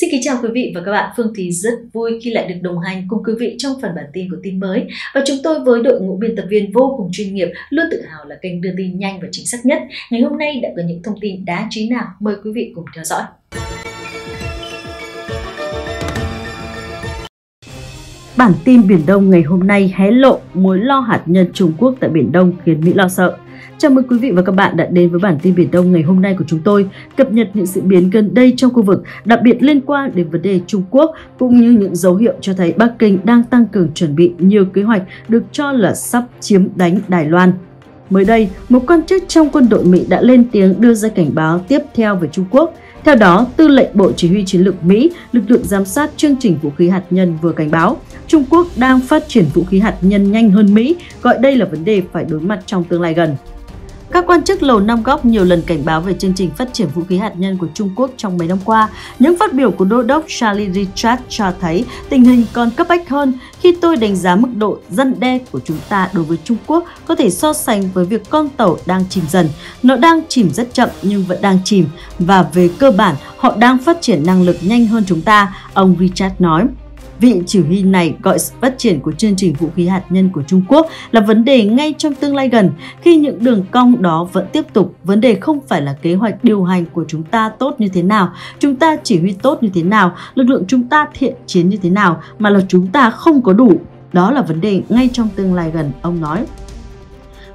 Xin kính chào quý vị và các bạn. Phương thì rất vui khi lại được đồng hành cùng quý vị trong phần bản tin của tin mới. Và chúng tôi với đội ngũ biên tập viên vô cùng chuyên nghiệp luôn tự hào là kênh đưa tin nhanh và chính xác nhất. Ngày hôm nay đã có những thông tin đáng chú ý nào? Mời quý vị cùng theo dõi. Bản tin Biển Đông ngày hôm nay hé lộ mối lo hạt nhân Trung Quốc tại Biển Đông khiến Mỹ lo sợ. Chào mừng quý vị và các bạn đã đến với bản tin Biển Đông ngày hôm nay của chúng tôi, cập nhật những diễn biến gần đây trong khu vực, đặc biệt liên quan đến vấn đề Trung Quốc, cũng như những dấu hiệu cho thấy Bắc Kinh đang tăng cường chuẩn bị nhiều kế hoạch được cho là sắp chiếm đánh Đài Loan. Mới đây, một quan chức trong quân đội Mỹ đã lên tiếng đưa ra cảnh báo tiếp theo về Trung Quốc. Theo đó, Tư lệnh Bộ Chỉ huy Chiến lược Mỹ, lực lượng giám sát chương trình vũ khí hạt nhân vừa cảnh báo Trung Quốc đang phát triển vũ khí hạt nhân nhanh hơn Mỹ, gọi đây là vấn đề phải đối mặt trong tương lai gần. Các quan chức Lầu Năm Góc nhiều lần cảnh báo về chương trình phát triển vũ khí hạt nhân của Trung Quốc trong mấy năm qua. Những phát biểu của Đô đốc Charlie Richard cho thấy tình hình còn cấp bách hơn khi tôi đánh giá mức độ dân đe của chúng ta đối với Trung Quốc có thể so sánh với việc con tàu đang chìm dần. Nó đang chìm rất chậm nhưng vẫn đang chìm và về cơ bản họ đang phát triển năng lực nhanh hơn chúng ta, ông Richard nói. Vị chỉ huy này gọi sự phát triển của chương trình vũ khí hạt nhân của Trung Quốc là vấn đề ngay trong tương lai gần. Khi những đường cong đó vẫn tiếp tục, vấn đề không phải là kế hoạch điều hành của chúng ta tốt như thế nào, chúng ta chỉ huy tốt như thế nào, lực lượng chúng ta thiện chiến như thế nào, mà là chúng ta không có đủ. Đó là vấn đề ngay trong tương lai gần, ông nói.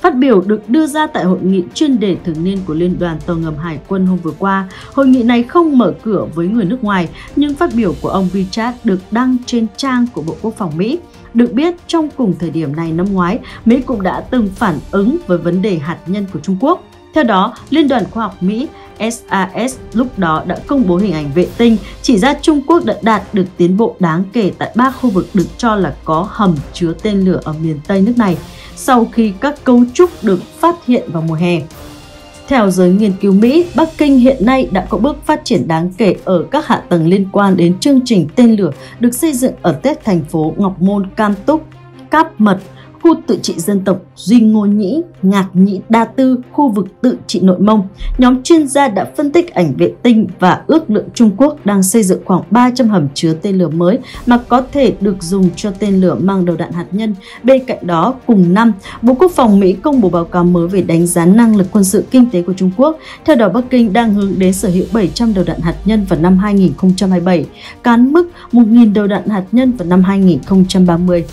Phát biểu được đưa ra tại hội nghị chuyên đề thường niên của Liên đoàn Tàu ngầm Hải quân hôm vừa qua, hội nghị này không mở cửa với người nước ngoài, nhưng phát biểu của ông Richard được đăng trên trang của Bộ Quốc phòng Mỹ. Được biết, trong cùng thời điểm này năm ngoái, Mỹ cũng đã từng phản ứng với vấn đề hạt nhân của Trung Quốc. Theo đó, Liên đoàn Khoa học Mỹ SAS lúc đó đã công bố hình ảnh vệ tinh chỉ ra Trung Quốc đã đạt được tiến bộ đáng kể tại ba khu vực được cho là có hầm chứa tên lửa ở miền Tây nước này sau khi các cấu trúc được phát hiện vào mùa hè. Theo giới nghiên cứu Mỹ, Bắc Kinh hiện nay đã có bước phát triển đáng kể ở các hạ tầng liên quan đến chương trình tên lửa được xây dựng ở Tết thành phố Ngọc Môn Cam Túc, Cáp Mật, khu tự trị dân tộc Duy Ngô Nhĩ, Ngạc Nhĩ Đa Tư, khu vực tự trị nội mông. Nhóm chuyên gia đã phân tích ảnh vệ tinh và ước lượng Trung Quốc đang xây dựng khoảng 300 hầm chứa tên lửa mới mà có thể được dùng cho tên lửa mang đầu đạn hạt nhân. Bên cạnh đó, cùng năm, Bộ Quốc phòng Mỹ công bố báo cáo mới về đánh giá năng lực quân sự kinh tế của Trung Quốc. Theo đó, Bắc Kinh đang hướng đến sở hữu 700 đầu đạn hạt nhân vào năm 2027, cán mức 1.000 đầu đạn hạt nhân vào năm 2030.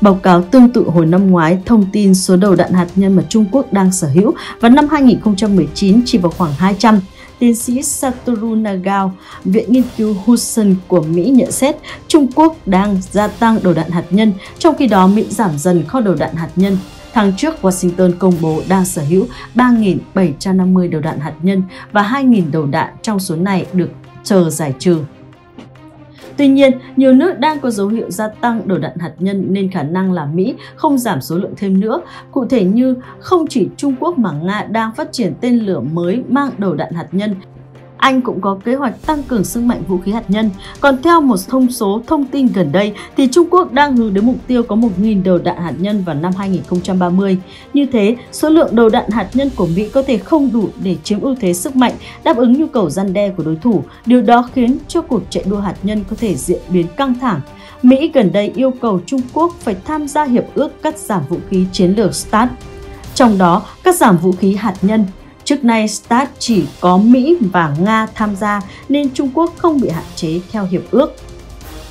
Báo cáo tương tự hồi năm ngoái thông tin số đầu đạn hạt nhân mà Trung Quốc đang sở hữu vào năm 2019 chỉ vào khoảng 200. Tiến sĩ Satoru Nagao, Viện Nghiên cứu Hudson của Mỹ nhận xét Trung Quốc đang gia tăng đầu đạn hạt nhân, trong khi đó Mỹ giảm dần kho đầu đạn hạt nhân. Tháng trước, Washington công bố đang sở hữu 3.750 đầu đạn hạt nhân và 2.000 đầu đạn trong số này được chờ giải trừ. Tuy nhiên, nhiều nước đang có dấu hiệu gia tăng đầu đạn hạt nhân nên khả năng là Mỹ không giảm số lượng thêm nữa. Cụ thể như không chỉ Trung Quốc mà Nga đang phát triển tên lửa mới mang đầu đạn hạt nhân anh cũng có kế hoạch tăng cường sức mạnh vũ khí hạt nhân. Còn theo một thông số thông tin gần đây thì Trung Quốc đang hướng đến mục tiêu có 1.000 đầu đạn hạt nhân vào năm 2030. Như thế, số lượng đầu đạn hạt nhân của Mỹ có thể không đủ để chiếm ưu thế sức mạnh, đáp ứng nhu cầu gian đe của đối thủ. Điều đó khiến cho cuộc chạy đua hạt nhân có thể diễn biến căng thẳng. Mỹ gần đây yêu cầu Trung Quốc phải tham gia hiệp ước cắt giảm vũ khí chiến lược START. Trong đó, cắt giảm vũ khí hạt nhân Trước nay, START chỉ có Mỹ và Nga tham gia nên Trung Quốc không bị hạn chế theo hiệp ước.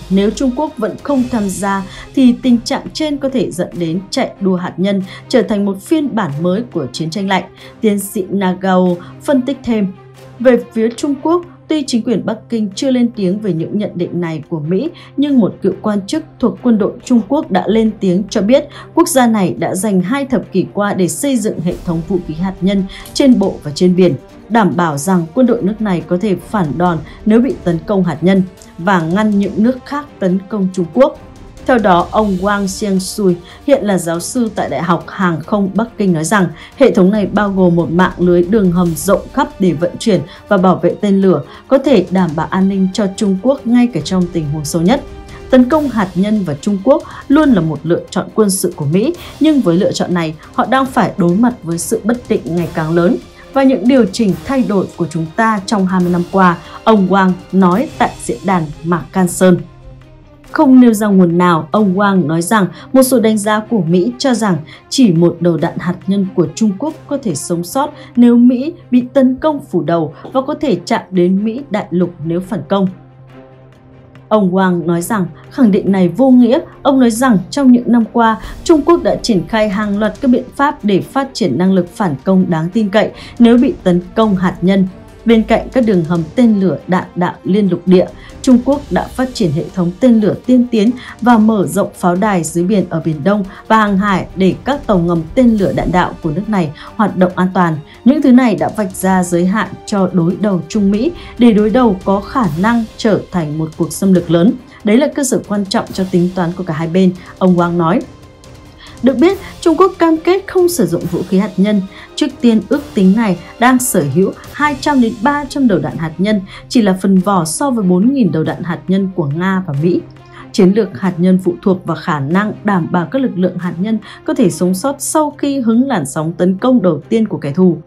Nếu Trung Quốc vẫn không tham gia thì tình trạng trên có thể dẫn đến chạy đua hạt nhân trở thành một phiên bản mới của chiến tranh lạnh. Tiến sĩ Nagao phân tích thêm. Về phía Trung Quốc, Tuy chính quyền Bắc Kinh chưa lên tiếng về những nhận định này của Mỹ, nhưng một cựu quan chức thuộc quân đội Trung Quốc đã lên tiếng cho biết quốc gia này đã dành hai thập kỷ qua để xây dựng hệ thống vũ khí hạt nhân trên bộ và trên biển, đảm bảo rằng quân đội nước này có thể phản đòn nếu bị tấn công hạt nhân và ngăn những nước khác tấn công Trung Quốc. Theo đó, ông Wang Xiangsui, hiện là giáo sư tại Đại học Hàng không Bắc Kinh nói rằng hệ thống này bao gồm một mạng lưới đường hầm rộng khắp để vận chuyển và bảo vệ tên lửa, có thể đảm bảo an ninh cho Trung Quốc ngay cả trong tình huống xấu nhất. Tấn công hạt nhân vào Trung Quốc luôn là một lựa chọn quân sự của Mỹ, nhưng với lựa chọn này, họ đang phải đối mặt với sự bất định ngày càng lớn và những điều chỉnh thay đổi của chúng ta trong 20 năm qua, ông Wang nói tại diễn đàn Mạc Can Sơn. Không nêu ra nguồn nào, ông Wang nói rằng một số đánh giá của Mỹ cho rằng chỉ một đầu đạn hạt nhân của Trung Quốc có thể sống sót nếu Mỹ bị tấn công phủ đầu và có thể chạm đến Mỹ đại lục nếu phản công. Ông Wang nói rằng khẳng định này vô nghĩa. Ông nói rằng trong những năm qua, Trung Quốc đã triển khai hàng loạt các biện pháp để phát triển năng lực phản công đáng tin cậy nếu bị tấn công hạt nhân. Bên cạnh các đường hầm tên lửa đạn đạo liên lục địa, Trung Quốc đã phát triển hệ thống tên lửa tiên tiến và mở rộng pháo đài dưới biển ở Biển Đông và hàng hải để các tàu ngầm tên lửa đạn đạo của nước này hoạt động an toàn. Những thứ này đã vạch ra giới hạn cho đối đầu Trung Mỹ để đối đầu có khả năng trở thành một cuộc xâm lược lớn. Đấy là cơ sở quan trọng cho tính toán của cả hai bên, ông Wang nói. Được biết, Trung Quốc cam kết không sử dụng vũ khí hạt nhân. Trước tiên, ước tính này đang sở hữu 200 đến 300 đầu đạn hạt nhân, chỉ là phần vỏ so với 4.000 đầu đạn hạt nhân của Nga và Mỹ. Chiến lược hạt nhân phụ thuộc vào khả năng đảm bảo các lực lượng hạt nhân có thể sống sót sau khi hứng làn sóng tấn công đầu tiên của kẻ thù.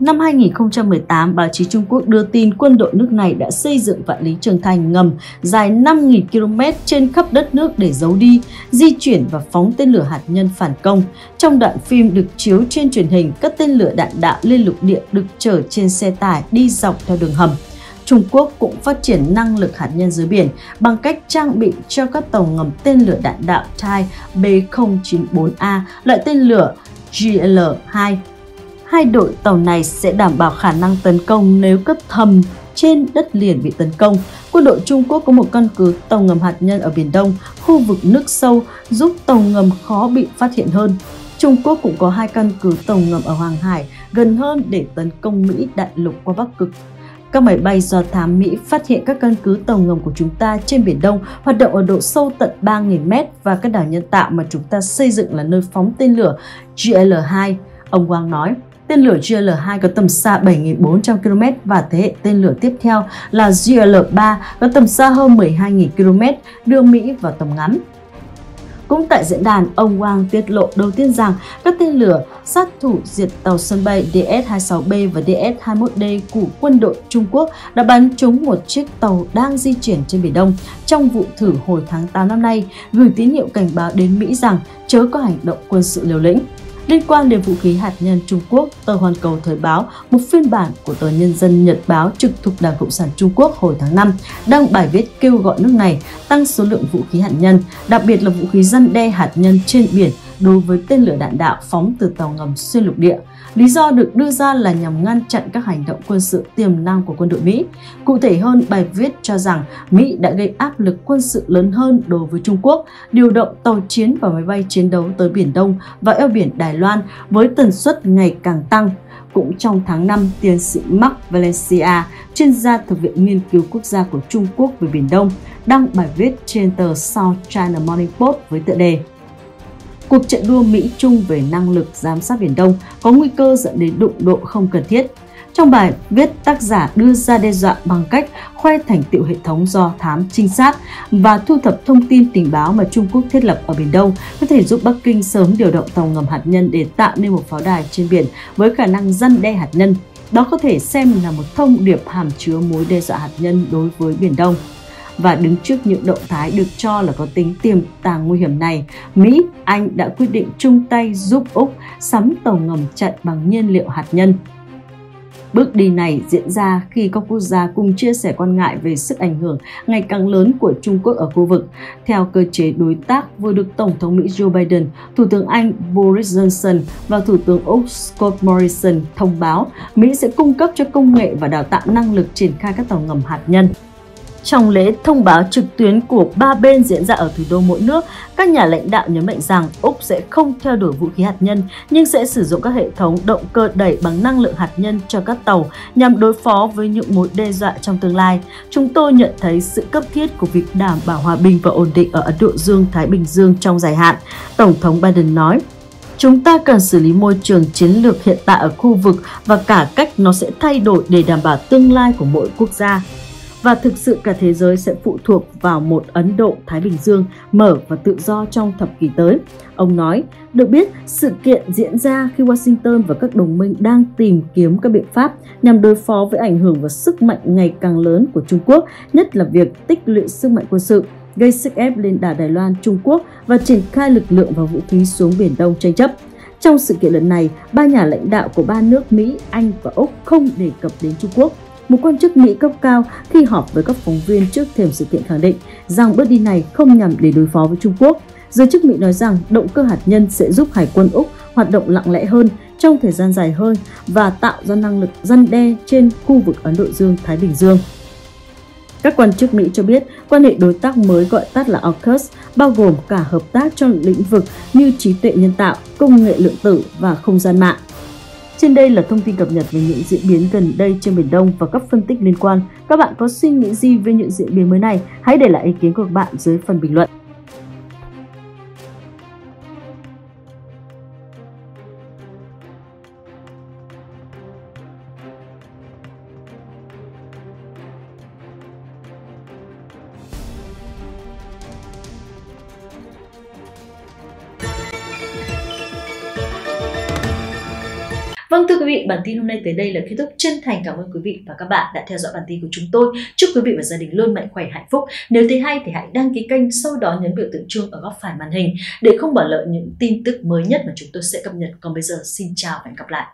Năm 2018, báo chí Trung Quốc đưa tin quân đội nước này đã xây dựng vạn lý trường thành ngầm dài 5.000 km trên khắp đất nước để giấu đi, di chuyển và phóng tên lửa hạt nhân phản công. Trong đoạn phim được chiếu trên truyền hình, các tên lửa đạn đạo liên lục địa được chở trên xe tải đi dọc theo đường hầm. Trung Quốc cũng phát triển năng lực hạt nhân dưới biển bằng cách trang bị cho các tàu ngầm tên lửa đạn đạo Thai B094A, loại tên lửa GL-2 hai đội tàu này sẽ đảm bảo khả năng tấn công nếu cấp thầm trên đất liền bị tấn công. Quân đội Trung Quốc có một căn cứ tàu ngầm hạt nhân ở Biển Đông, khu vực nước sâu, giúp tàu ngầm khó bị phát hiện hơn. Trung Quốc cũng có hai căn cứ tàu ngầm ở Hoàng Hải gần hơn để tấn công Mỹ đại lục qua Bắc Cực. Các máy bay do thám Mỹ phát hiện các căn cứ tàu ngầm của chúng ta trên Biển Đông hoạt động ở độ sâu tận 3.000 mét và các đảo nhân tạo mà chúng ta xây dựng là nơi phóng tên lửa GL-2. Ông Wang nói, Tên lửa GL-2 có tầm xa 7.400 km và thế hệ tên lửa tiếp theo là GL-3 có tầm xa hơn 12.000 km, đưa Mỹ vào tầm ngắm. Cũng tại diễn đàn, ông Wang tiết lộ đầu tiên rằng các tên lửa sát thủ diệt tàu sân bay DS-26B và DS-21D của quân đội Trung Quốc đã bắn trúng một chiếc tàu đang di chuyển trên Biển Đông trong vụ thử hồi tháng 8 năm nay, gửi tín hiệu cảnh báo đến Mỹ rằng chớ có hành động quân sự liều lĩnh. Liên quan đến vũ khí hạt nhân Trung Quốc, tờ Hoàn Cầu Thời báo, một phiên bản của tờ Nhân dân Nhật báo trực thuộc Đảng Cộng sản Trung Quốc hồi tháng 5, đăng bài viết kêu gọi nước này tăng số lượng vũ khí hạt nhân, đặc biệt là vũ khí răn đe hạt nhân trên biển đối với tên lửa đạn đạo phóng từ tàu ngầm xuyên lục địa. Lý do được đưa ra là nhằm ngăn chặn các hành động quân sự tiềm năng của quân đội Mỹ. Cụ thể hơn, bài viết cho rằng Mỹ đã gây áp lực quân sự lớn hơn đối với Trung Quốc, điều động tàu chiến và máy bay chiến đấu tới Biển Đông và eo biển Đài Loan với tần suất ngày càng tăng. Cũng trong tháng 5, tiến sĩ Mark Valencia, chuyên gia thuộc viện Nghiên cứu Quốc gia của Trung Quốc về Biển Đông, đăng bài viết trên tờ South China Morning Post với tựa đề cuộc trận đua Mỹ-Trung về năng lực giám sát Biển Đông có nguy cơ dẫn đến đụng độ không cần thiết. Trong bài viết, tác giả đưa ra đe dọa bằng cách khoe thành tựu hệ thống do thám trinh sát và thu thập thông tin tình báo mà Trung Quốc thiết lập ở Biển Đông có thể giúp Bắc Kinh sớm điều động tàu ngầm hạt nhân để tạo nên một pháo đài trên biển với khả năng dân đe hạt nhân. Đó có thể xem là một thông điệp hàm chứa mối đe dọa hạt nhân đối với Biển Đông và đứng trước những động thái được cho là có tính tiềm tàng nguy hiểm này, Mỹ, Anh đã quyết định chung tay giúp Úc sắm tàu ngầm chạy bằng nhiên liệu hạt nhân. Bước đi này diễn ra khi các quốc gia cùng chia sẻ quan ngại về sức ảnh hưởng ngày càng lớn của Trung Quốc ở khu vực. Theo cơ chế đối tác vừa được Tổng thống Mỹ Joe Biden, Thủ tướng Anh Boris Johnson và Thủ tướng Úc Scott Morrison thông báo Mỹ sẽ cung cấp cho công nghệ và đào tạo năng lực triển khai các tàu ngầm hạt nhân. Trong lễ thông báo trực tuyến của ba bên diễn ra ở thủ đô mỗi nước, các nhà lãnh đạo nhấn mạnh rằng Úc sẽ không theo đuổi vũ khí hạt nhân nhưng sẽ sử dụng các hệ thống động cơ đẩy bằng năng lượng hạt nhân cho các tàu nhằm đối phó với những mối đe dọa trong tương lai. Chúng tôi nhận thấy sự cấp thiết của việc đảm bảo hòa bình và ổn định ở Ấn Độ Dương-Thái Bình Dương trong dài hạn, Tổng thống Biden nói. Chúng ta cần xử lý môi trường chiến lược hiện tại ở khu vực và cả cách nó sẽ thay đổi để đảm bảo tương lai của mỗi quốc gia và thực sự cả thế giới sẽ phụ thuộc vào một Ấn Độ Thái Bình Dương mở và tự do trong thập kỷ tới. Ông nói, được biết sự kiện diễn ra khi Washington và các đồng minh đang tìm kiếm các biện pháp nhằm đối phó với ảnh hưởng và sức mạnh ngày càng lớn của Trung Quốc, nhất là việc tích lũy sức mạnh quân sự gây sức ép lên đảo Đài Loan, Trung Quốc và triển khai lực lượng và vũ khí xuống Biển Đông tranh chấp. Trong sự kiện lần này, ba nhà lãnh đạo của ba nước Mỹ, Anh và Úc không đề cập đến Trung Quốc. Một quan chức Mỹ cấp cao khi họp với các phóng viên trước thềm sự kiện khẳng định rằng bước đi này không nhằm để đối phó với Trung Quốc. Giới chức Mỹ nói rằng động cơ hạt nhân sẽ giúp Hải quân Úc hoạt động lặng lẽ hơn trong thời gian dài hơn và tạo ra năng lực răn đe trên khu vực Ấn Độ Dương-Thái Bình Dương. Các quan chức Mỹ cho biết quan hệ đối tác mới gọi tắt là AUKUS bao gồm cả hợp tác trong lĩnh vực như trí tuệ nhân tạo, công nghệ lượng tử và không gian mạng. Trên đây là thông tin cập nhật về những diễn biến gần đây trên Biển Đông và các phân tích liên quan. Các bạn có suy nghĩ gì về những diễn biến mới này? Hãy để lại ý kiến của các bạn dưới phần bình luận. Vâng thưa quý vị, bản tin hôm nay tới đây là kết thúc. Chân thành cảm ơn quý vị và các bạn đã theo dõi bản tin của chúng tôi. Chúc quý vị và gia đình luôn mạnh khỏe hạnh phúc. Nếu thấy hay thì hãy đăng ký kênh, sau đó nhấn biểu tượng chuông ở góc phải màn hình để không bỏ lỡ những tin tức mới nhất mà chúng tôi sẽ cập nhật. Còn bây giờ xin chào và hẹn gặp lại.